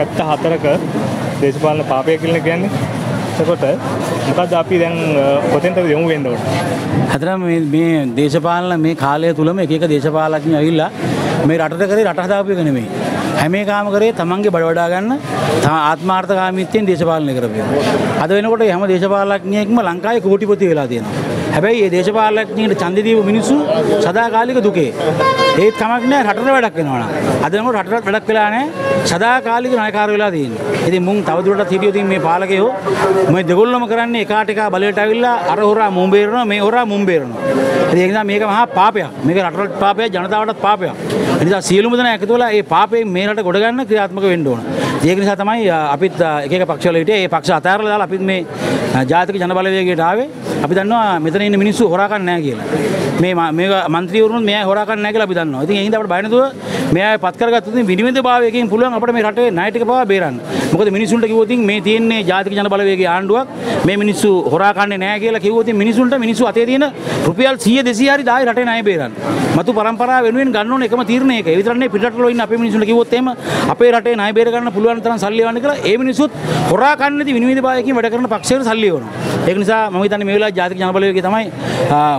හැත්ත හතරක දේශපාලන පාපය කියලන කියන්නේ එතකොට මොකද අපි දැන් කොතෙන්ට යොමු වෙන්න ඕන හතරම මේ දේශපාලන මේ කාලය තුළම එක එක දේශපාලඥයෝ ඇවිල්ලා මේ රටට කරේ රට හදාපු එක නෙමෙයි. හැම එකම කරේ තමන්ගේ බඩ වඩා ගන්න තම ආත්මාර්ථකාමීත්වයෙන් දේශපාලනය කරපු එක. අද වෙනකොට හැම දේශපාලඥයෙක්ම ලංකාවේ කෝටිපති වෙලා තියෙනවා. හැබැයි මේ දේශපාලඥයෙක්ට ඡන්දෙ දීපු මිනිස්සු සදාකාලික දුකේ. ඒත් කමක් නෑ රටට වැඩක් වෙනවා නම්. අද වෙනකොට රටට වැඩක් වෙලා නෑ සදාකාලික නායකාර වෙලා තියෙන්නේ. ඉතින් මුන් තවදුරටත් හිටියොත් මේ පාලකයෝ මේ දෙගොල්ලම කරන්නේ එකාට එක බලයට ඇවිල්ලා අර හොරා මුම් බේරනවා මේ හොරා මුම් බේරනවා. ඉතින් ඒ නිසා මේක මහා පාපයක්. මේක රටට පාපයක් ජනතාවටත් පාපයක්. ඒ නිසා සියලුම දෙනා එකතු වෙලා මේ පාපයෙන් මේ රට ගොඩ ගන්න ක්‍රියාත්මක වෙන්න ඕන. ඒක නිසා තමයි අපිත් එක එක පක්ෂවල හිටියේ. ඒ පක්ෂ අතහැරලා දාලා අපිත් මේ ජාතික ජන බලවේගයට ආවේ. අපි දන්නවා මෙතන ඉන්න මිනිස්සු හොරා ගන්න නැහැ කියලා. මේ මේ മന്ത്രിවරුන් මෙයා හොරා ගන්න නැහැ කියලා අපි දන්නවා. ඉතින් ඒ හින්දා අපිට බය නැතුව මෙයා පත් කරගත්තොත් විනිවිද භාවයකින් පුළුවන් අපිට මේ රටේ ණය ටික පවා බේරන්න. මොකද මිනිසුන්ට කිව්වොත් මේ තියෙන්නේ ජාතික ජන බලවේගයේ ආණ්ඩුවක් මේ මිනිස්සු හොරා කන්නේ නැහැ කියලා කිව්වොත් මිනිසුන්ට මිනිස්සු අතේ තියෙන රුපියල් 100 200 හරි දායි රටේ ණය බේරන්න. මතු පරම්පරාව වෙනුවෙන් ගන්න ඕන එකම තීරණය ඒක. ඒ විතරක් නෙවෙයි පිටරටවල ඉන්න අපේ මිනිසුන්ට කිව්වොත් එහෙම අපේ රටේ ණය බේර ගන්න පුළුවන් තරම් සල්ලි එවන්න කියලා ඒ මිනිස්සුත් හොරා කන්නේ නැති විනිවිද භාවයකින් වැඩ කරන පක්ෂයට සල්ලි එවනවා. ඒක නිසා මම හිතන්නේ මේ වෙලාවේ ජාතික ජන බලවේගය තමයි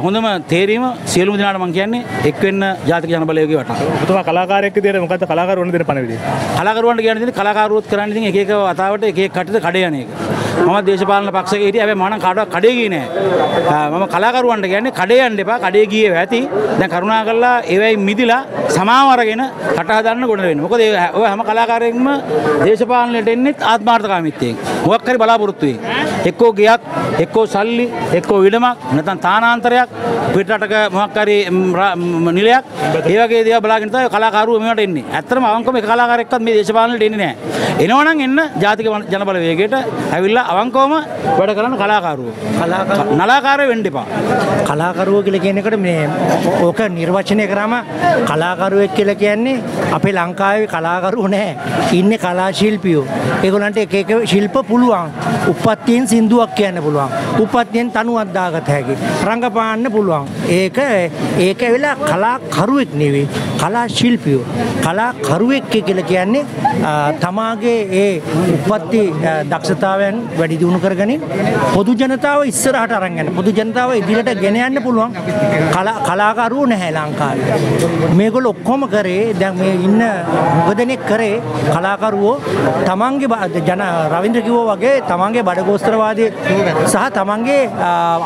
හොඳම තේරීම සියලුම දෙනාට මම කියන්නේ එක් වෙන්න ජාතික ජන බලවේගය වටා. ඔබතුමා කලාකාරයෙක් විදියට මොකද්ද කලාකරුවන් දෙන පණවිඩය? කලාකරුවන්ට කියන්න කලාකාරුවොත් කරන්න ඉතින් එක එක වතාවට එක එක කටට කඩේ යන එක. මම දේශපාලන පක්ෂයක හිටියේ හැබැයි මම නම් කාටවත් කඩේ ගියේ නෑ. මම කලාකරුවන්ට කියන්නේ කඩේ යන්න එපා කඩේ ගියේ ඇති. දැන් කරුණා කරලා ඒවයි මිදිලා සමාව අරගෙන රට හදන්න ගොඩ වෙන්න. මොකද ඔය හැම කලාකාරයෙක්ම දේශපාලනයට එන්නේත් ආත්මාර්ථකාමීත්වයෙන්. මොකක් හරි බලාපොරොත්තු වෙයි. එක්කෝ ගියක්, එක්කෝ සල්ලි, එක්කෝ ඉඩමක්, නැත්නම් තානාන්තරයක්, පිටරටක මොකක් හරි නිලයක්. ඒ වගේ දේවල් බලාගෙන තමයි කලාකරුවෝ මේවට එන්නේ. ඇත්තටම අවංකවම එක කලාකාරයෙක්වත් මේ දේශපාලනයට එන්නේ නෑ. එනවනම් එන්න ජාතික ජන බලවේගයට ඇවිල්ලා අවංකවම වැඩ කරන කලාකරුවෝ. නලාකාරය වෙන්න එපා. කලාකරුවෝ කියලා කියන එකට මේ ඕක නිර්වචනය කරාම කලාකරුවෙක් කියලා කියන්නේ අපේ ලංකාවේ කලාකරුවෝ නැහැ. ඉන්නේ කලා ශිල්පියෝ. ඒගොල්ලන්ට එක එක ශිල්ප පුළුවන්. උප්පත්තියෙන් සින්දුවක් කියන්න පුළුවන්. උප්පත්තියෙන් තනුවක් දාගත හැකි. රංගපාන්න පුළුවන්. ඒක ඒක වෙලා කලාකරුවෙක් නෙවෙයි. කලා ශිල්පියෝ. කලාකරුවෙක් කියලා කියන්නේ තමාගේ ඒ උප්පත්ති දක්ෂතාවයන් වැඩි දියුණු කරගනින් පොදු ජනතාව ඉස්සරහට අරන් යන්න. පොදු ජනතාව ඉදිරියට ගෙන යන්න පුළුවන්. කලාකරුවෝ නැහැ ලංකාවේ. මේගොල්ලෝ ඔක්කොම කරේ දැන් මේ ඉන්න මොකදෙනෙක් කරේ කලාකරුවෝ තමන්ගේ ජන රවින්ද්‍ර කිව්වා වගේ තමන්ගේ බඩගෝස්තරවාදී සහ තමන්ගේ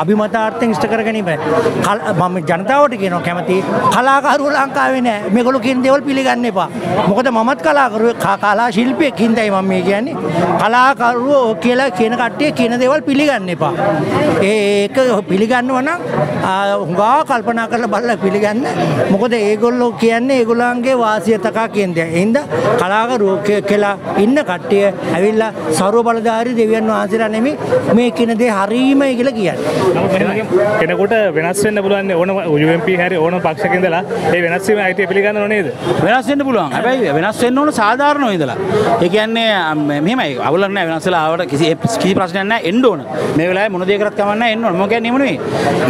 අභිමතාර්ථයෙන් ඉෂ්ට කර ගැනීම. මම ජනතාවට කියනවා කැමති කලාකරුවෝ ලංකාවේ නැහැ. මේගොල්ලෝ කියන දේවල් පිළිගන්න එපා. මොකද මමත් කලාකරුවෙක් කලා ශිල්පියෙක් හින්දායි මම මේ කියන්නේ. කලාකරුවෝ කියලා කියන කට්ටිය කියන දේවල් පිළිගන්න එපා. ඒක පිළිගන්නව නම් හුඟා කල්පනා කරලා බලලා පිළිගන්න. මොකද ඒගොල්ලෝ කියන්නේ ඒගොල්ලන්ගේ වාසිය තකා කියන දේ. එහෙනම් කලාකරුවෝ කියලා ඉන්න කට්ටිය ඇවිල්ලා සර්ව බලධාරී දෙවියන් වහන්සේලා නෙමෙයි මේ කියන දේ හරීමයි කියලා කියන්නේ. කෙනෙකුට වෙනස් වෙන්න පුළුවන් ඕන UMP හැරි ඕන පක්ෂයක ඉඳලා ඒ වෙනස් වීම අයිතිය පිළිගන්නව නේද? වෙනස් වෙන්න පුළුවන්. හැබැයි වෙනස් වෙන්න ඕන සාධාරණව ඉඳලා. ඒ කියන්නේ මෙහෙමයි අවුලක් නැහැ වෙනස් වෙලා ආවට කිසි කිසි ප්‍රශ්නයක් නැහැ එන්න ඕන. මේ වෙලාවේ මොන දේ කරත් කමක් නැහැ එන්න ඕන. මොකද කියන්නේ නෙමෙයි.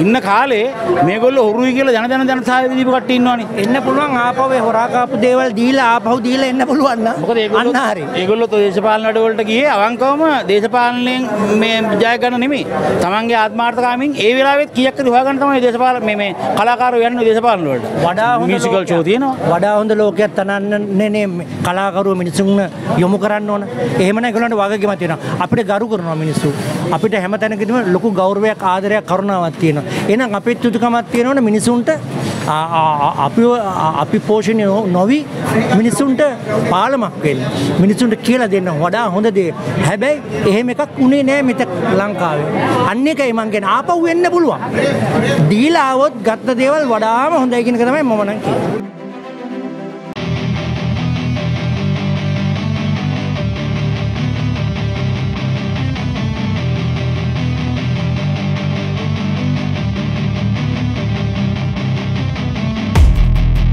ඉන්න කාලේ මේගොල්ලෝ හොරුයි කියලා ජන ජන ජනතාවය දීපු කට්ටිය ඉන්නවනේ. එන්න පුළුවන් ආපහු ඒ හොරා කාපු දේවල් දීලා ආපහු දීලා එන්න පුළුවන් නම්. මොකද ඒගොල්ලෝ අන්න හරි. ඒගොල්ලෝ දේශපාලන වැඩවලට ගියේ අවංකවම දේශපාලනයෙන් මේ ජය ගන්න නෙමෙයි. තමන්ගේ ආත්මාර්ථකාමීන් ඒ වෙලාවෙත් කීයක් හරි හොයාගන්න තමයි දේශපාලන මේ මේ කලාකාරයෝ යන්නේ දේශපාලන වලට. වඩා හොඳ මියුසිකල් ෂෝ තියෙනවා. වඩා හොඳ ලෝකයක් තනන්නනේ නේ කලාකරුවෝ මිනිසුන් යොමු කරන්න ඕන. එහෙමනම් ඒගොල්ලන්ට වගකීමක් තියෙනවා. අපිට ගරු කරනවා මිනිස්සු. අපිට හැම තැනකදීම ලොකු ගෞරවයක් ආදරයක් කරුණාවක් තියෙනවා. එහෙනම් අපිට යුතුයකමක් තියෙනවනේ මිනිසුන්ට අපි අපි පෝෂණය නොවි මිනිස්සුන්ට පාලමක් වෙන්න. මිනිස්සුන්ට කියලා දෙන්න වඩා හොඳ දේ. හැබැයි එහෙම එකක් උනේ නෑ මෙතක ලංකාවේ. අන්න එකයි මං කියන්නේ ආපහු වෙන්න පුළුවන්. දීලා આવොත් ගත්ත දේවල් වඩාම හොඳයි කියන එක තමයි මම නම් කියන්නේ.